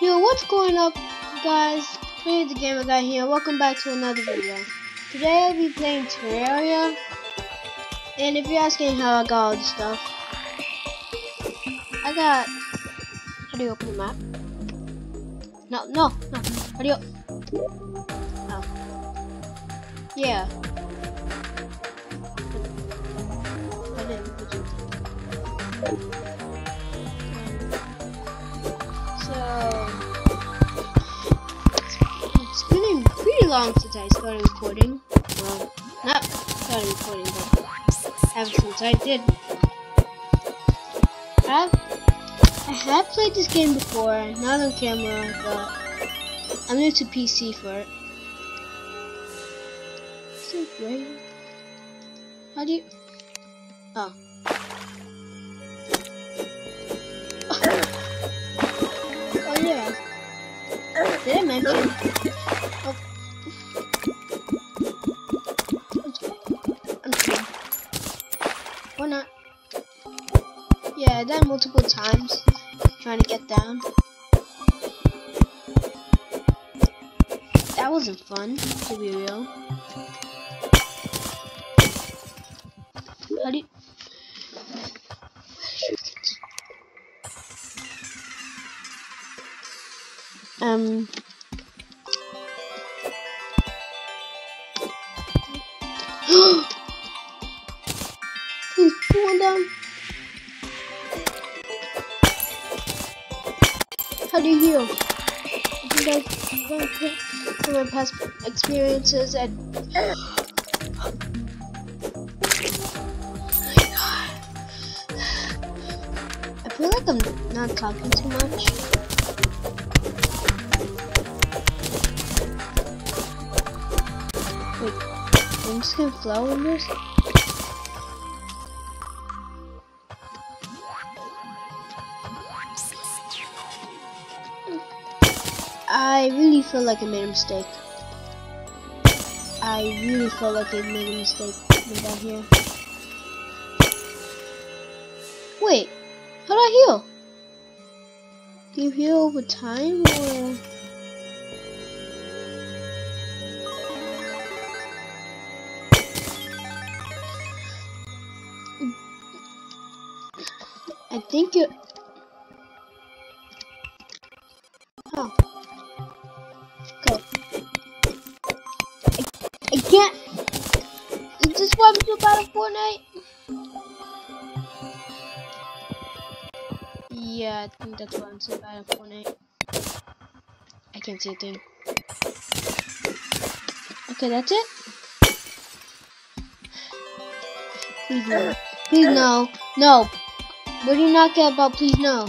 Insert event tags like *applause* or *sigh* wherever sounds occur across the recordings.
Yo, what's going up, guys? Playing the Gamer Guy here. Welcome back to another video. Today I'll be playing Terraria. And if you're asking how I got all this stuff, I got. How do you open the map? No, no, no. How do you? Oh. Yeah. I didn't long since I started recording. Well, not started recording, but ever since I did. I've I have played this game before, not on camera, but I'm new to PC for it. Is it great? How do you? Oh. *laughs* Oh yeah. Did I mention? Died multiple times trying to get down. That wasn't fun, to be real. How do you... Um... experiences and I feel like I'm not talking too much. Wait, just gonna flow in this? I really feel like I made a mistake. I really felt like I made a mistake down here. Wait, how do I heal? Do you heal over time or? I think it. Fortnite? Yeah, I think that's why I'm so bad at Fortnite. I can't see a thing. Okay, that's it. Please no. Please no. No. What do you not get about please no?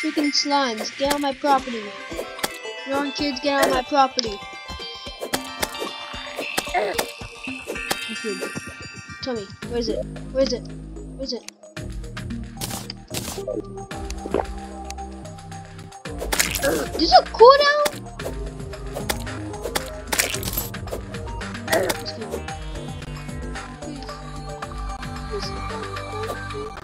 Freaking slimes, get on my property. Wrong kids, get on my property. Okay. Tell me, where is it? Where is it? Where is it? This a cooldown? Excuse me. Please. Please.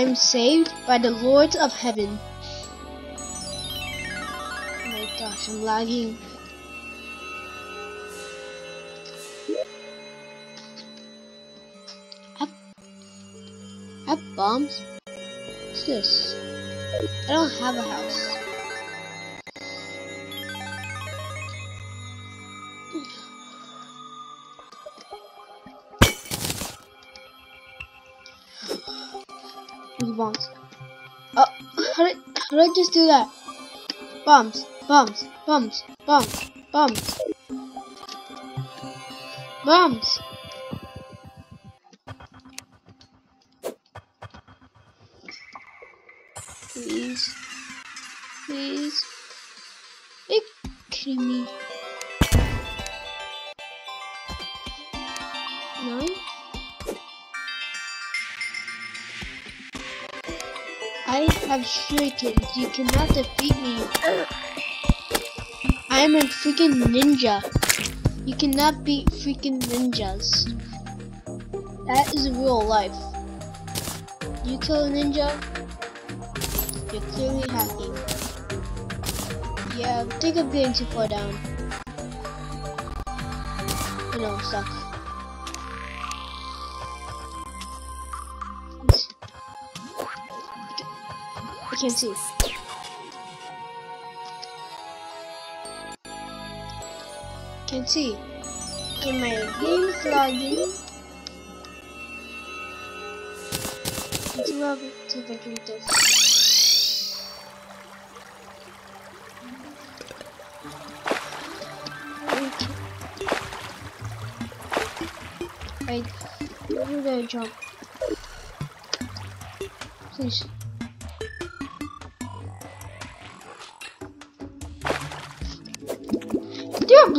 I am saved by the Lords of Heaven. Oh my gosh, I'm lagging. I have, I have bombs? What's this? I don't have a house. I just do that? Bombs, bombs, bombs, bombs, bombs. Bombs. Please. Please. Are you kidding me? Have shurikens. You cannot defeat me. I am a freaking ninja. You cannot beat freaking ninjas. That is real life. You kill a ninja, you're clearly hacking. Yeah, I think I'm getting too far down. I know I'm. Can't see. Can't see. In my game login. Let's see if I can do this. Right, where did I jump? Please.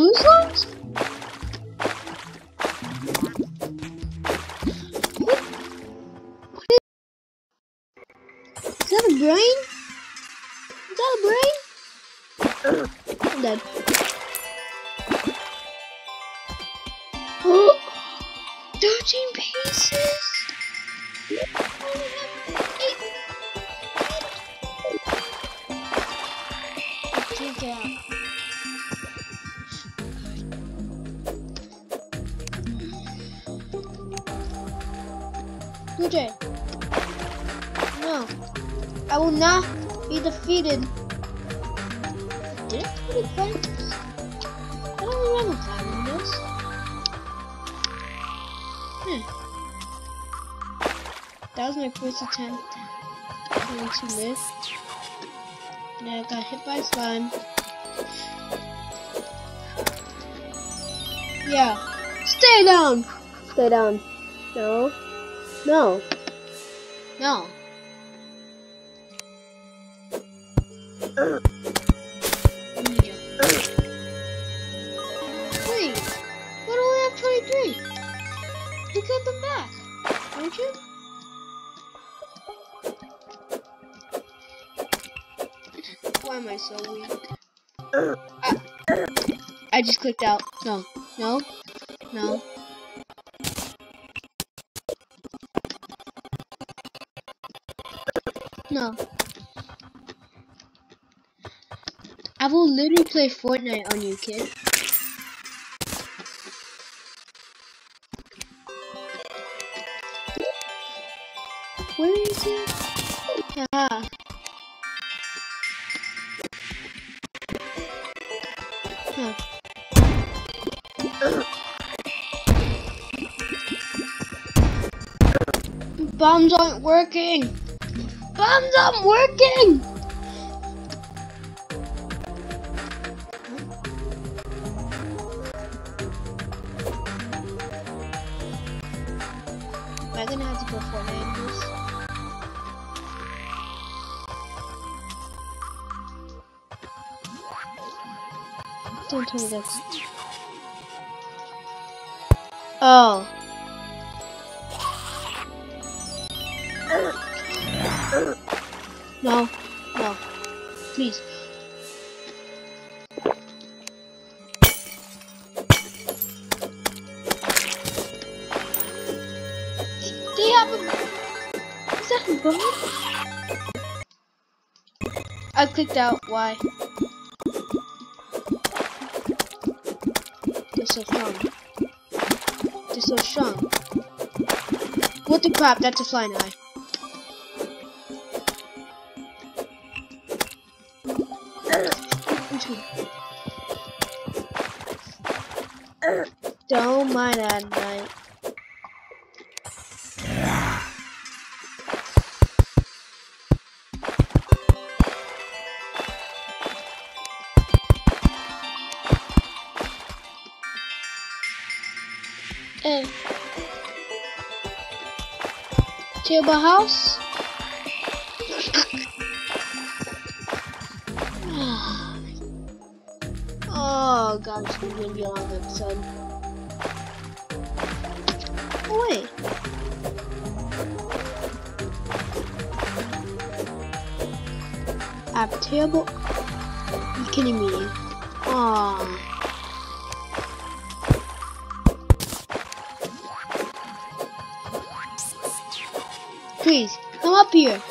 There Not be defeated. Did I put it back? I don't remember climbing this. Hmm. That was my first attempt to live. And I got hit by slime. Yeah. Stay down! Stay down. No. No. No. Why am I so weak? Ah. I just clicked out. No, no, no. No. I will literally play Fortnite on you, kid. Bombs aren't working! Bombs aren't working! I gonna have to go for this? Don't tell me that's. Oh. No, no, please. Have a. Is that a bug? I clicked out. Why? They're so strong. So strong. What the crap? That's a flying eye. Don't mind that night. House? *sighs* oh gosh, it's gonna be a long episode. Oh wait. I have terrible. You kidding me? Aww. Please, come up here.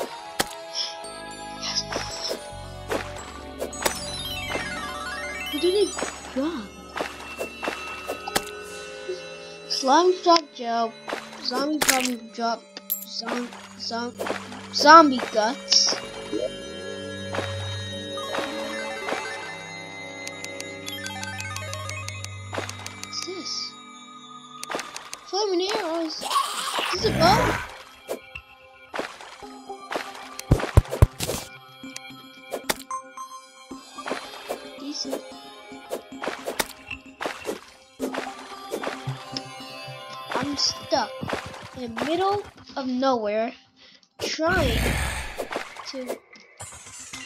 Yes. Where did drop? Drop Joe. Zombie probably drop zom zom zombie guts. Decent. I'm stuck in the middle of nowhere trying to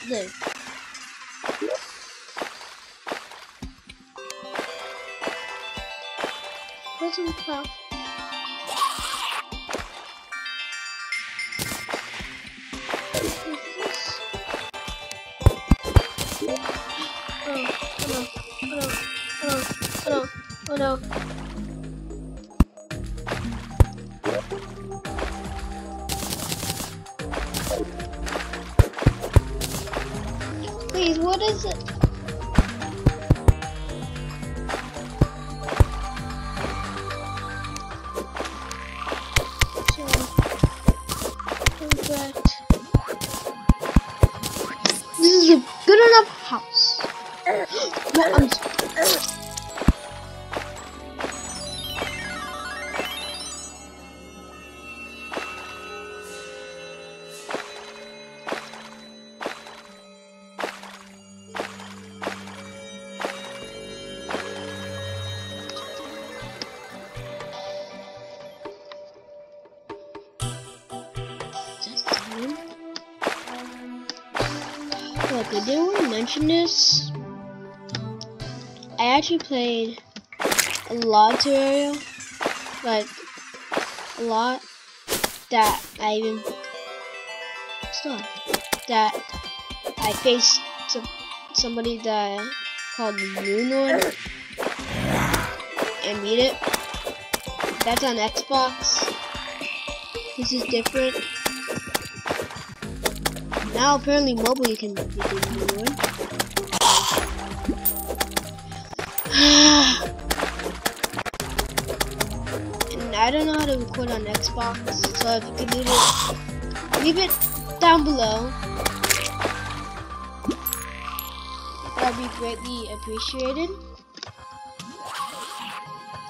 live. Prison cloud. Oh no. Please, what is it? Didn't want to mention this. I actually played a lot of Terraria, like a lot that I even stop that I faced somebody that called Moon Lord and beat it. That's on Xbox. This is different. Now apparently mobile you can do *sighs* and I don't know how to record on Xbox, so if you can leave it leave it down below. That'd be greatly appreciated.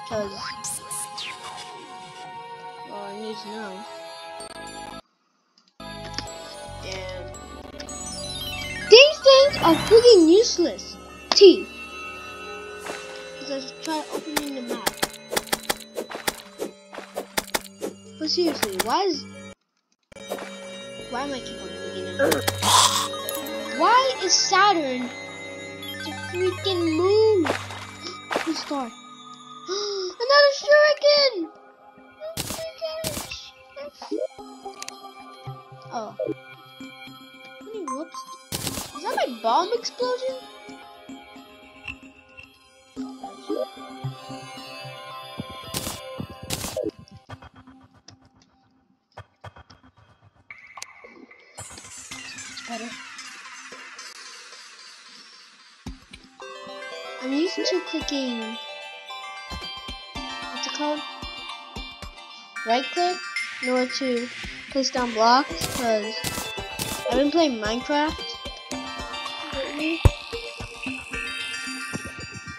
Cause well, I need to know. Are freaking useless. T. I tried opening the map. But seriously, why is why am I keep on thinking of Why is Saturn the freaking moon? The star. *gasps* Another shuriken! My bomb explosion? I'm used to clicking. What's it called? Right click in order to place down blocks because I've been playing Minecraft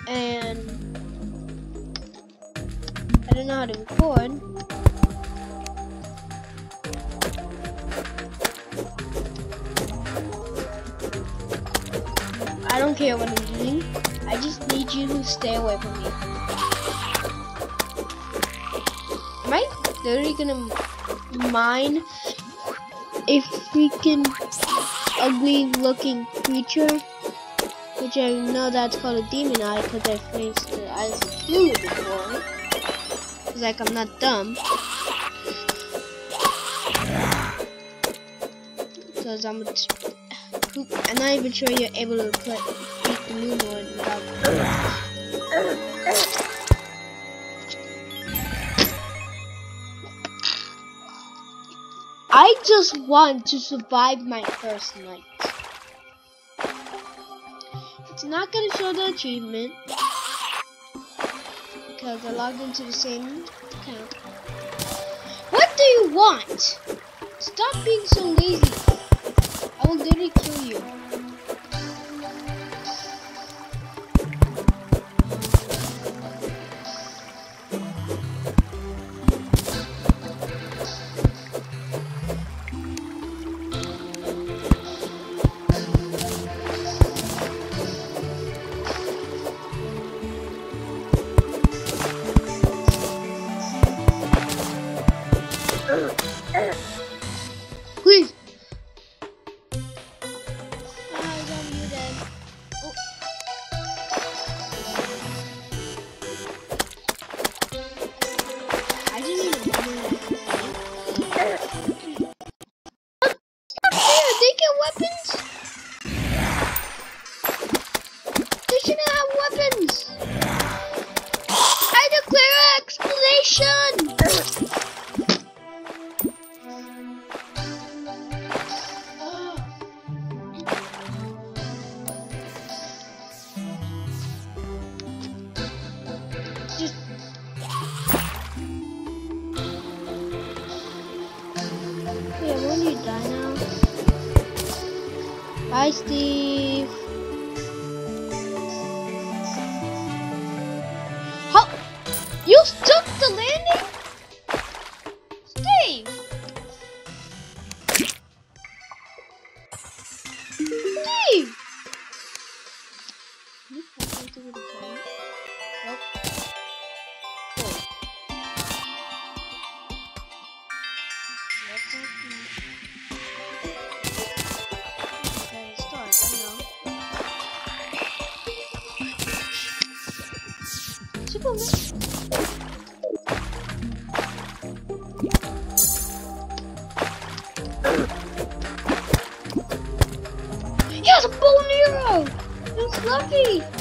and I don't know how to record. I don't care what I'm doing. I just need you to stay away from me. Am I literally gonna mine a freaking ugly looking creature? Which I know that's called a demon eye because I faced the eyes of blue before. Cause like I'm not dumb. Cause I'm I'm not even sure you're able to play beat the moon lord without I just want to survive my first night. It's not gonna show the achievement because I logged into the same account. What do you want? Stop being so lazy. That. You It's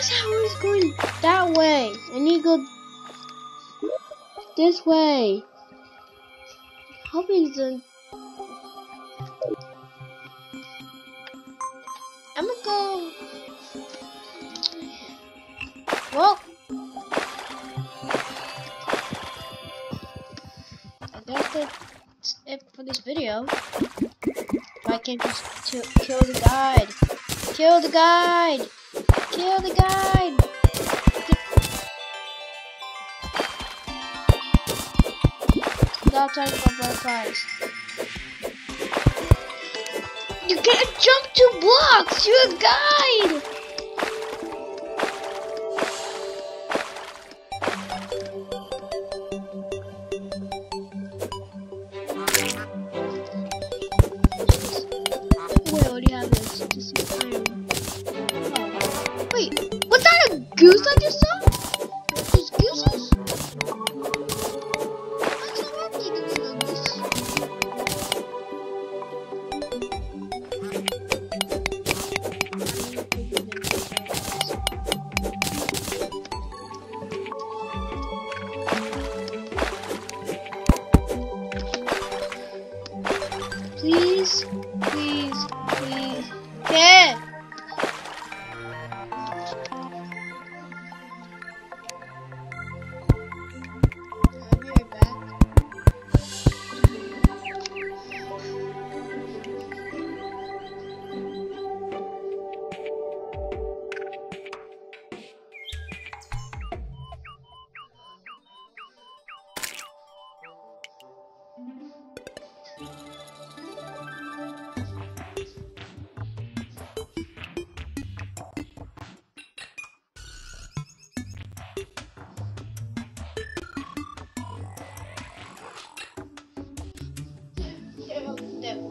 Was I going that way? I need to go this way. How big. I'm gonna go... Well... I that's it for this video. Why can't just kill the guide? Kill the guide! Kill the guide! Stop talking about butterflies. You can't jump two blocks! You're a guide!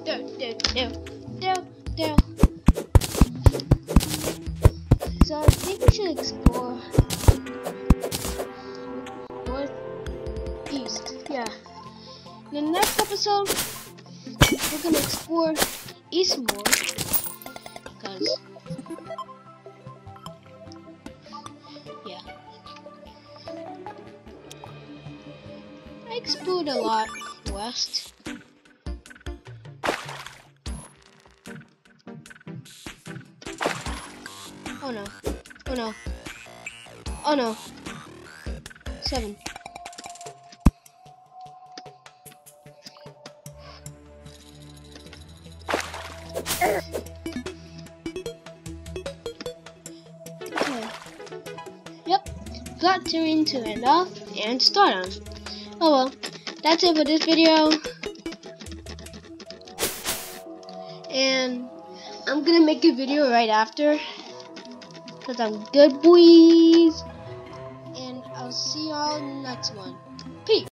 Do, do, do, do. So I think we should explore northeast. Yeah. In the next episode, we're gonna explore east more, Oh no. Oh no. Oh no. Seven. Okay. Yep. Got terrain to end off and start on. Oh well. That's it for this video. And I'm gonna make a video right after. Because I'm good boys. And I'll see y'all next one. Peace.